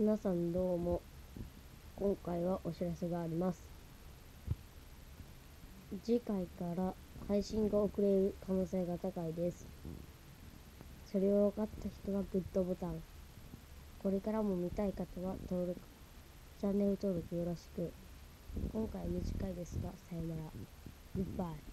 皆さんどうも。今回はお知らせがあります。次回から配信が遅れる可能性が高いです。それを分かった人はグッドボタン。これからも見たい方は登録チャンネル登録よろしく。今回短いですがさよなら。グッバイ